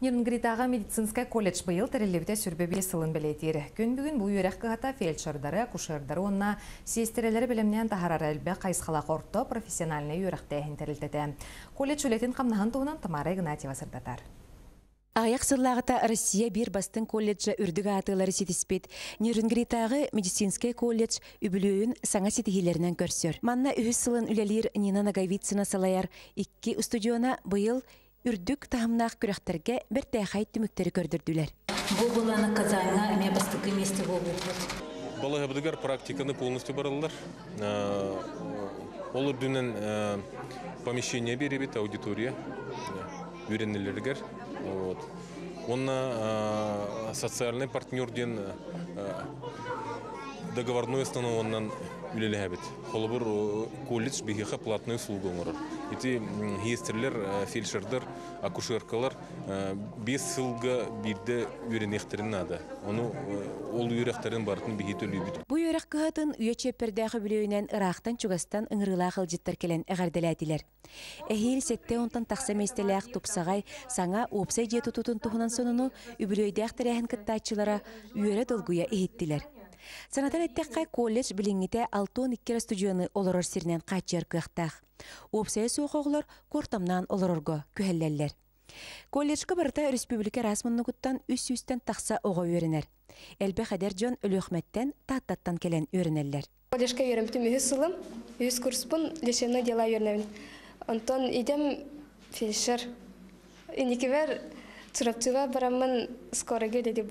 Нернгритаға медицинская колледж бұйыл тәрелебіте сүрбебе сылын білетер. Күн бүгін бұл үйрек қығата фельдшердары, кушердары онна сестерелері білімнен тахарар әлбе қайсқала қорты профессиональный үйректәйін тәрілтеді. Колледж үлетін қамнахан туынан Тамара Игнатьева сырдатар. Аяқ сыллағыта Россия бір бастың колледжа үрдігі атылары сетіспет. Нерінгритағы медицинский колледж үбілуін саңа сетігелерінен көрсір. Манна үхіс сылын үлелер Нина Нагайвицина салаяр. Икки студиона бұйыл үрдік тағымнақ күрәқтерге бір тәйхай түміктері көрдірділер. Бұл бұланы Казанға әме бастықы месте болу. Балығы практиканы полностью барылар. Ол үрдінен помещение беребет, аудитория, үйренелергер. Вот. Онна социальный партнерден договорной основаннан үлеләбет. Холбур колледж бихиха платный услуга оңорор. Ити хиестерлер, фельдшердер, акушеркалар бес сылга бирде үйренектерин нада. Оны ол үйректерин бартын бихи төлөбүт. Бу үйрек кыһатын үйө чеппердәгы билөөнен Ирактан Чугастан ыңырыла кылжыттар келен эгарделәдилер. Эхил сетте онтан такса местеләк тупсагай саңа опсай же тутутун тухунан сонуну үбүлөйдәк тәрәһен кыттачылара үйрө долгуя эһиттилер. Санатан әттәққай колледж біліңіте 6-12 студионы олорор сирнен қачыр күйіқтақ. Опсая соқоғылар кортамнан олорорго күхәлләлләр. Колледжға барыта республика расманнығыттан үс-үстен тақса оға өрінер. Әлбе қадер жон өліқметтен таттаттан келен өрінеллер. Колледжға өрімтім үйі сылым, үйіз курспын лешені дела өрінемін. Онтон идем фельдшер. Инекебер Чурапчыға барамын скорыге деді.